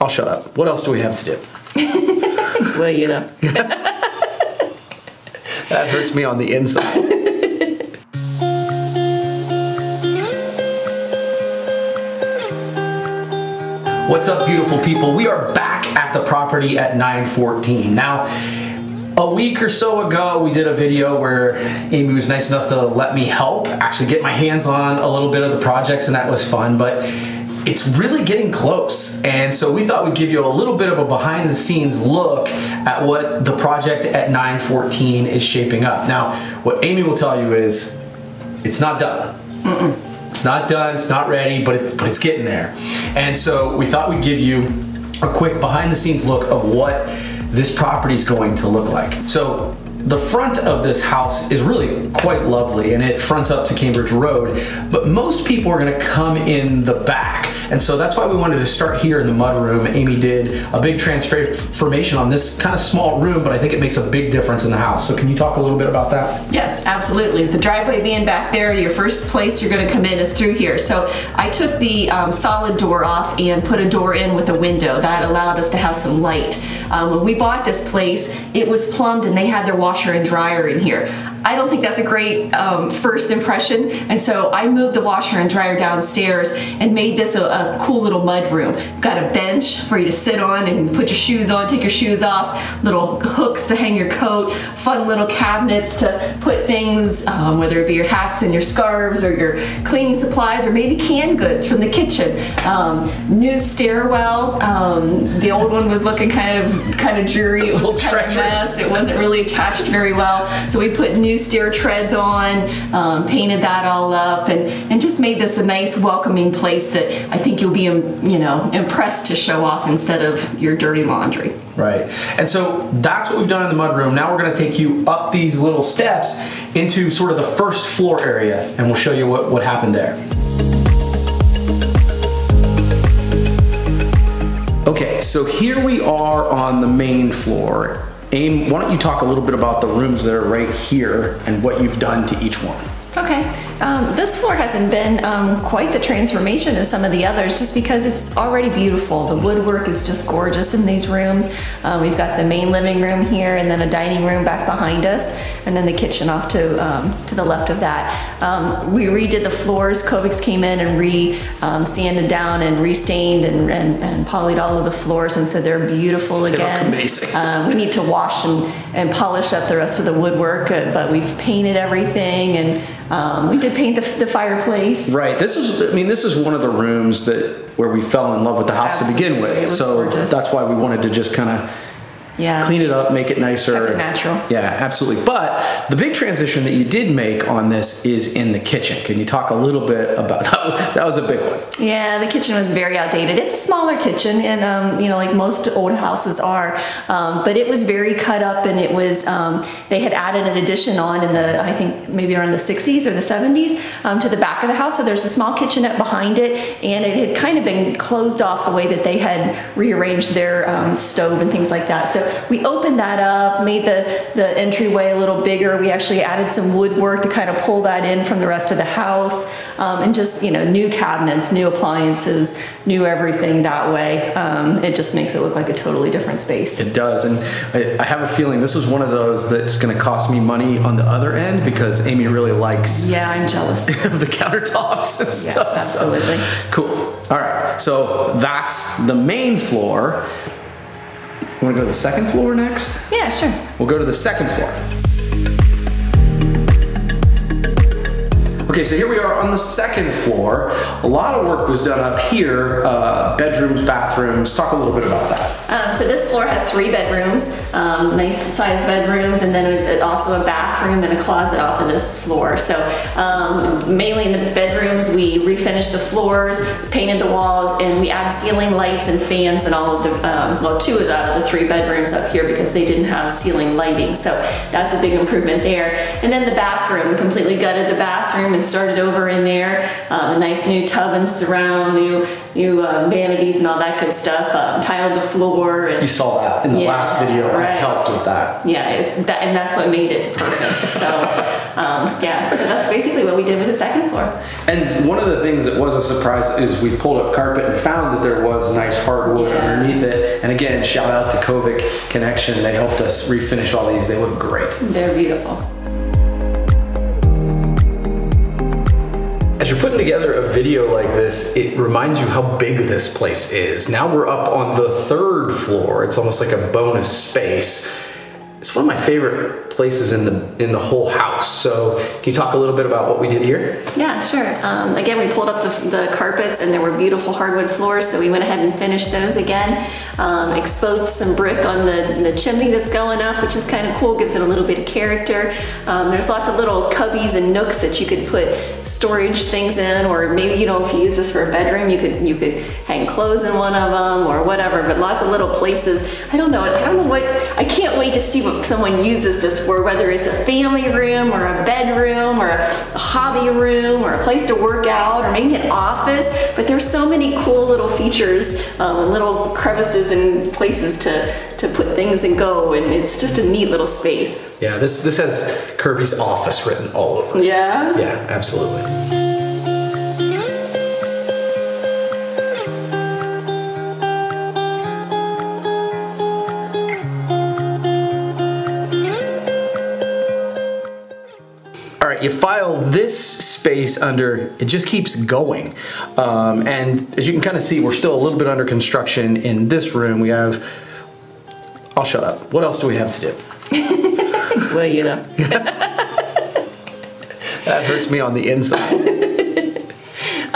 I'll shut up. What else do we have to do? well, you know. That hurts me on the inside. What's up, beautiful people? We are back at the property at 914. Now, a week or so ago, we did a video where Amy was nice enough to let me help, actually get my hands on a little bit of the projects, and that was fun. But it's really getting close. And so we thought we'd give you a little bit of a behind the scenes look at what the project at 914 is shaping up. Now, what Amy will tell you is it's not done. Mm-mm. It's not done, it's not ready, but, it, but it's getting there. And so we thought we'd give you a quick behind the scenes look of what this property is going to look like. So the front of this house is really quite lovely and it fronts up to Cambridge Road, but most people are gonna come in the back. And so that's why we wanted to start here in the mudroom. Amy did a big transformation on this kind of small room, but I think it makes a big difference in the house. So can you talk a little bit about that? Yeah, absolutely. The driveway being back there, your first place you're gonna come in is through here. So I took the um, solid door off and put a door in with a window. That allowed us to have some light. Um, when we bought this place, it was plumbed and they had their washer and dryer in here. I don't think that's a great um, first impression. And so I moved the washer and dryer downstairs and made this a, a, cool little mud room. Got a bench for you to sit on and put your shoes on, take your shoes off, little hooks to hang your coat, fun little cabinets to put things, um, whether it be your hats and your scarves or your cleaning supplies or maybe canned goods from the kitchen. Um, new stairwell. Um, the old one was looking kind of kind of dreary. It was kind of mess. It wasn't really attached very well. So we put new new stair treads on, um, painted that all up, and, and just made this a nice welcoming place that I think you'll be, you know, impressed to show off instead of your dirty laundry. Right. And so that's what we've done in the mudroom. Now we're going to take you up these little steps into sort of the first floor area, and we'll show you what, what happened there. Okay, so here we are on the main floor Aim, why don't you talk a little bit about the rooms that are right here and what you've done to each one? Okay, um, this floor hasn't been um, quite the transformation as some of the others just because it's already beautiful. The woodwork is just gorgeous in these rooms. Um, we've got the main living room here and then a dining room back behind us and then the kitchen off to, um, to the left of that. Um, we redid the floors. Kovix came in and re-sanded um, down and restained and, and, and polyed all of the floors and so they're beautiful they again. amazing. we need to wash and, and polish up the rest of the woodwork uh, but we've painted everything and um, we did paint the, the, fireplace. Right. This is, I mean, this is one of the rooms that where we fell in love with the house Absolutely. to begin with. So gorgeous. that's why we wanted to just kind of yeah. clean it up, make it nicer. It natural. Yeah, absolutely. But the big transition that you did make on this is in the kitchen. Can you talk a little bit about that? That was a big one. Yeah, the kitchen was very outdated. It's a smaller kitchen, and um, you know, like most old houses are, um, but it was very cut up, and it was um, they had added an addition on in the I think maybe around the 60s or the 70s um, to the back of the house. So there's a small kitchenette behind it, and it had kind of been closed off the way that they had rearranged their um, stove and things like that. So we opened that up, made the, the entryway a little bigger. We actually added some woodwork to kind of pull that in from the rest of the house. Um, and just, you know, new cabinets, new appliances, new everything that way. Um, it just makes it look like a totally different space. It does. And I, I have a feeling this was one of those that's going to cost me money on the other end because Amy really likes. Yeah, I'm jealous. of the countertops and yeah, stuff. Absolutely. So, cool. All right. So that's the main floor. You want to go to the second floor next? Yeah, sure. We'll go to the second floor. Okay, so here we are on the second floor. A lot of work was done up here, uh, bedrooms, bathrooms. Talk a little bit about that. Um, so this floor has three bedrooms, um, nice sized bedrooms, and then also a bathroom and a closet off of this floor. So um, mainly in the bedrooms, we refinished the floors, painted the walls, and we add ceiling lights and fans in all of the, um, well, two out of the three bedrooms up here because they didn't have ceiling lighting. So that's a big improvement there. And then the bathroom, we completely gutted the bathroom and started over in there. Um, a nice new tub and surround, new new uh, vanities and all that good stuff. Um, tiled the floor. And, You saw that in the Yeah, last video. I helped with that. yeah, it's that, and that's what made it perfect. So, um, yeah, so that's basically what we did with the second floor. And one of the things that was a surprise is we pulled up carpet and found that there was nice hardwood Yeah. underneath it. And again, shout out to Kovic Connection. They helped us refinish all these. They look great. They're beautiful. As you're putting together a video like this, it reminds you how big this place is. Now we're up on the third floor. It's almost like a bonus space. It's one of my favorite places in the in the whole house. So, can you talk a little bit about what we did here? Yeah, sure. Um, again, we pulled up the, the carpets and there were beautiful hardwood floors, so we went ahead and finished those again. Um, exposed some brick on the, the chimney that's going up, which is kind of cool, gives it a little bit of character. Um, there's lots of little cubbies and nooks that you could put storage things in, or maybe you know if you use this for a bedroom, you could you could hang clothes in one of them or whatever. But lots of little places. I don't know. I don't know what. I can't wait to see what someone uses this for, whether it's a family room or a bedroom or a hobby room or a place to work out or maybe an office. But there's so many cool little features, um, little crevices and places to to put things and go, and it's just a neat little space. Yeah, this this has Kirby's office written all over. it. Yeah. Yeah, absolutely. Right, you file this space under, it just keeps going. Um, and as you can kind of see, we're still a little bit under construction in this room. We have, I'll shut up. What else do we have to do? Well, you know. That hurts me on the inside.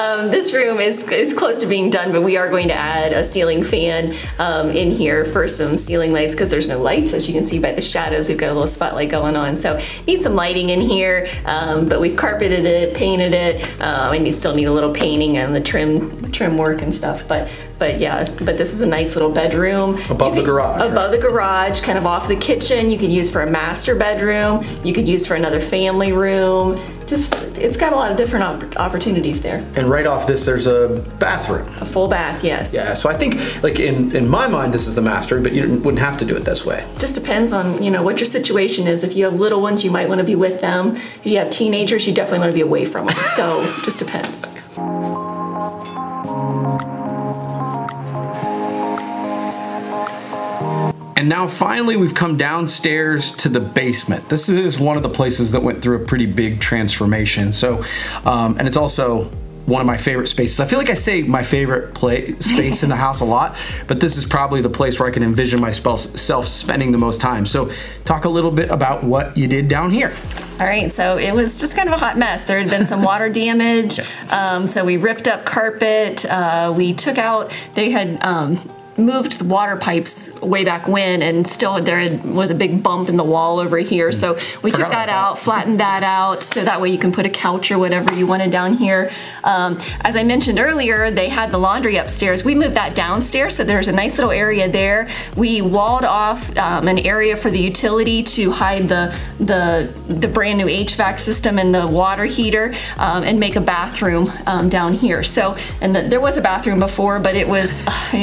Um, this room is, is close to being done, but we are going to add a ceiling fan um, in here for some ceiling lights because there's no lights, as you can see by the shadows. We've got a little spotlight going on, so need some lighting in here. Um, but we've carpeted it, painted it, um, and you still need a little painting and the trim trim work and stuff. But but yeah, but this is a nice little bedroom Above the garage, Above the garage, kind of off the kitchen. You could use for a master bedroom. You could use for another family room. Just it's got a lot of different opp- opportunities there. And right off this, there's a bathroom. A full bath, yes. Yeah, so I think, like in in my mind, this is the master, but you wouldn't have to do it this way. Just depends on you know what your situation is. If you have little ones, you might want to be with them. If you have teenagers, you definitely want to be away from them. So just depends. And now finally, we've come downstairs to the basement. This is one of the places that went through a pretty big transformation. So, um, and it's also one of my favorite spaces. I feel like I say my favorite play space in the house a lot, but this is probably the place where I can envision myself self spending the most time. So, talk a little bit about what you did down here. All right, so it was just kind of a hot mess. There had been some water damage, um, so we ripped up carpet. Uh, we took out. They had. Um, moved the water pipes way back when and still there was a big bump in the wall over here. So we Forgot took that that. out flattened that out so that way you can put a couch or whatever you wanted down here. Um, as i mentioned earlier they had the laundry upstairs. We moved that downstairs so there's a nice little area there. We walled off um, an area for the utility to hide the the the brand new hvac system and the water heater um, and make a bathroom um, down here. So and the, there was a bathroom before but it was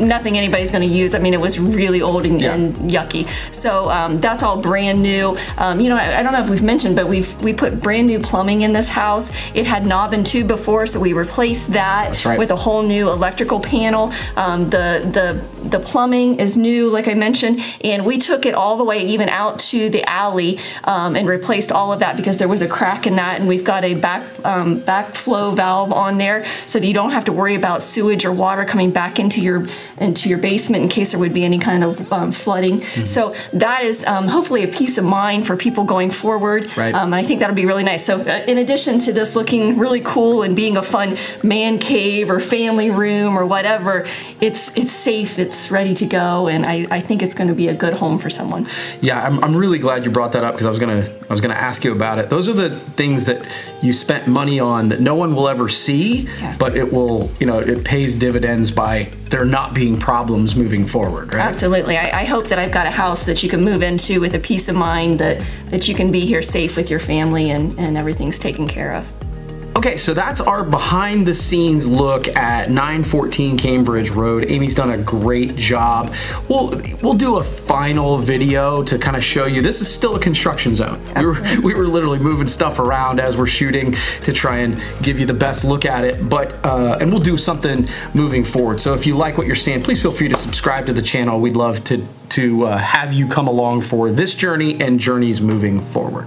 nothing anybody's going to use. I mean it was really old and, Yeah. and yucky. So um, that's all brand new. Um, you know I, I don't know if we've mentioned but we've we put brand new plumbing in this house. It had knob and tube before so we replaced that right. with a whole new electrical panel. Um, the the the plumbing is new like i mentioned and we took it all the way even out to the alley um, and replaced all of that because there was a crack in that and we've got a back um, backflow valve on there so that you don't have to worry about sewage or water coming back into your into your basement in case there would be any kind of um, flooding so that is um, hopefully a peace of mind for people going forward Right. um, and i think that'll be really nice so uh, in addition to this looking really cool and being a fun man cave or family room or whatever it's it's safe it's ready to go and i, I think it's going to be a good home for someone Yeah, I'm, I'm really glad you brought that up because I was gonna I was gonna ask you about it. Those are the things that you spent money on that no one will ever see, Yeah. but it will you know it pays dividends by there not being problems moving forward, right? Absolutely. I, I hope that I've got a house that you can move into with a peace of mind that, that you can be here safe with your family and, and everything's taken care of. Okay, so that's our behind the scenes look at 914 Cambridge Road. Amy's done a great job. We'll we'll do a final video to kind of show you this is still a construction zone. We were, we were literally moving stuff around as we're shooting to try and give you the best look at it. But uh, and we'll do something moving forward. So if you like what you're seeing, please feel free to subscribe to the channel. We'd love to to uh, have you come along for this journey and journeys moving forward.